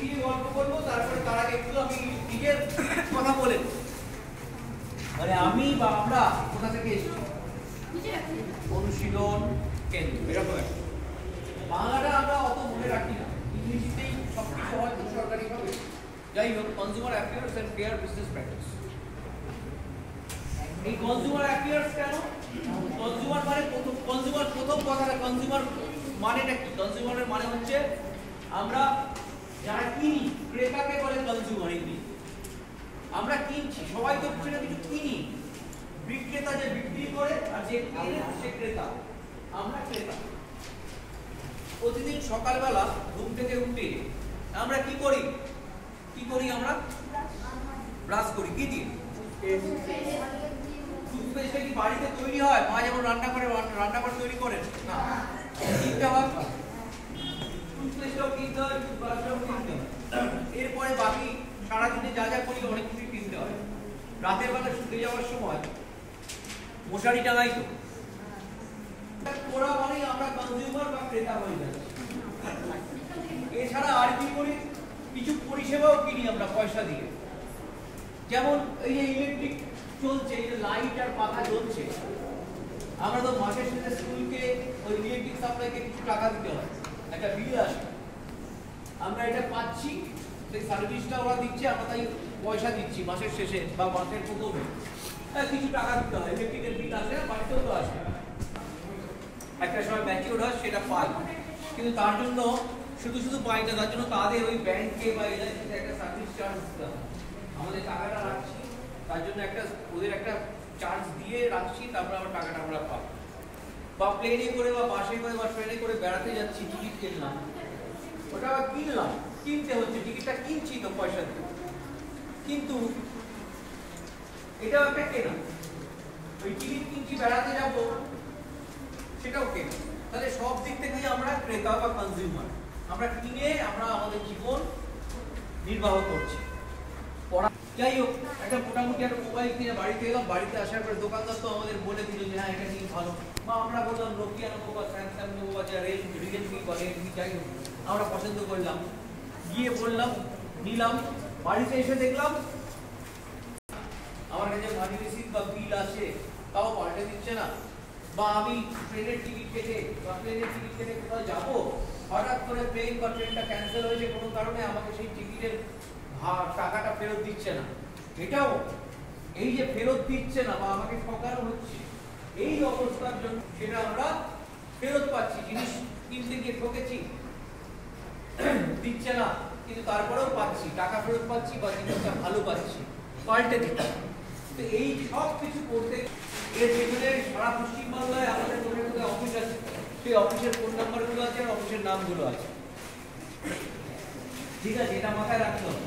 দিক গল্প করব তারপরে তার আগে একটু আমি নিজের কথা বলে মানে আমি বা আমরা কোথা থেকে এসেছি? অনুশীলন কেন্দ্র। এরকম বাংলাটা আমরা অত মনে রাখি না। ইংরেজিতেই সব কিছু হয় সরকারিভাবে যাই হোক consumer affairs and fair business practice এই কনজিউমার অ্যাফেয়ার্স কেন? কনজিউমার মানে প্রথম কনজিউমার প্রথম কথাটা কনজিউমার মানেটা কি? কনজিউমারের মানে হচ্ছে আমরা কিনি ক্রেতাকে বলে কনজিউমার ইংরেজি আমরা কিনছি, সবাই তো কিছু না কিছু কিনি বিক্রেতা যে বিক্রি করে আর যে কিনে সে ক্রেতা। আমরা ক্রেতা। প্রতিদিন সকালবেলা ঘুম থেকে উঠে আমরা কি করি? কি করি আমরা? ব্রাশ করি। কি দিয়ে? টুথপেস্টটা কি বাড়িতে তৈরি হয়? মা যেমন রান্না করে রান্না করে তৈরি করেন? না। কিনতে হয়। টুথপেস্টটাও কিনতে হয়, টুথব্রাশটাও কিনতে হয়। এরপরে বাকি সারাদিনে যা যা করি অনেক কিছু কিনতে হয়। রাতের বেলা শুতে যাওয়ার সময় মশারি টাঙাই তো। মানে আমরা কনজিউমার বা ক্রেতা হয়ে এছাড়া আর কি করি? কিছু পরিষেবাও কিনি আমরা পয়সা দিয়ে। যেমন এই যে ইলেকট্রিক চলছে, এই যে লাইট আর পাখা জ্বলছে, আমরা তো মাসের শেষে স্কুলকে ওই ইলেকট্রিক সাপ্লাইকে কিছু টাকা দিতে হয়। একটা বিল আসে। আমরা এটা পাচ্ছি। সার্ভিসটা ওরা দিচ্ছে, আমরা তাই পয়সা দিচ্ছি মাসের শেষে বা মাসের প্রথমে। কিছু টাকা দিতে হয় ইলেকট্রিকের বিল আসে, বাড়িতেও তো আসে। একটা সময় ম্যাচিউর হয়, সেটা পাই। কিন্তু তার জন্য, শুধু শুধু পাই না তার জন্য তাদের ওই ব্যাংকে বা এজেন্সিতে একটা সার্ভিস চার্জ দিতে হয়। আমাদের টাকাটা রাখছি, তার জন্য একটা, ওদের একটা চার্জ দিয়ে রাখছি, তারপরে আবার টাকাটা আমরা পাবো। বা প্লেনে করে বা বাসে করে বা ট্রেনে করে বেড়াতে যাচ্ছি টিকিট কিনলাম কিনলাম, কিনতে হচ্ছে, টিকিটটা কিনছি তো পয়সা দিয়ে। কিন্তু এটাও একটা কেনা। ওই টিকিট কিনছি, বেড়াতে যাব, সেটাও কেনা। তাহলে সব দিক থেকে আমরা ক্রেতা বা কনজিউমার আমরা কিনে আমরা আমাদের জীবন নির্বাহ করছি। পড়া যাই হোক, একটা মোটামুটি একটা মোবাইল কিনে বাড়িতে এলাম, বাড়িতে আসার পরে দোকানদার তো আমাদের বলে দিল যে হ্যাঁ এটা নিয়ে ভালো। বা আমরা বললাম নোকিয়া নেব বা স্যামসাং নেব বা যা রেল রিয়েলমি বা রেডমি যাই হোক, আমরা পছন্দ করলাম। গিয়ে বললাম, নিলাম, বাড়িতে এসে দেখলাম, আমার কাছে মানি রিসিট বা বিল আছে, তাও পাল্টে দিচ্ছে না। বা আমি ট্রেনের টিকিট কেটে, বা প্লেনের টিকিট কেটে কোথাও যাব, হঠাৎ করে প্লেন বা ট্রেনটা ক্যান্সেল হয়েছে কোনো কারণে, আমাকে সেই টিকিটের টাকাটা ফেরত দিচ্ছে না। এটাও এই যে ফেরত দিচ্ছে না বা আমাকে ঠকানো হচ্ছে, এই অবস্থার জন্য সেটা আমরা ফেরত পাচ্ছি, জিনিস কিনতে গিয়ে ঠকেছি। দিচ্ছে না, কিন্তু তারপরেও পাচ্ছি, টাকা ফেরত পাচ্ছি বা জিনিসটা ভালো পাচ্ছি, পাল্টে দিচ্ছি। তো এই সব কিছু করতে এর পেছনে সারা পশ্চিমবাংলায় আমাদের কোথায় কোথায় অফিস আছে। সেই অফিসের ফোন নাম্বারগুলো আছে আর অফিসের নামগুলো আছে। ঠিক আছে, এটা মাথায় রাখতে হবে।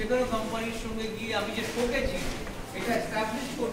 যে কোনো কোম্পানির সঙ্গে গিয়ে আমি যে ঠকেছি এটা এস্টাবলিশ করতে